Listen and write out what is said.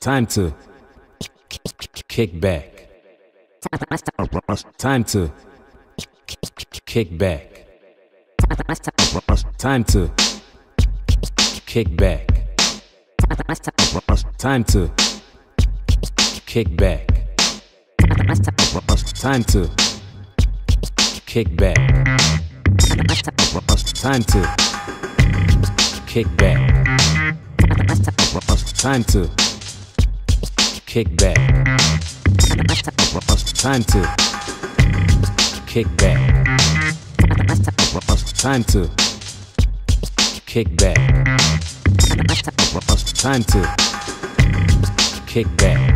Time to kick back. Time to kick back. Time to kick back. Time to kick back. Time to kick back. Time to kick back. Time to kick back. Time to kick back. Time to kick back. Time to kick back.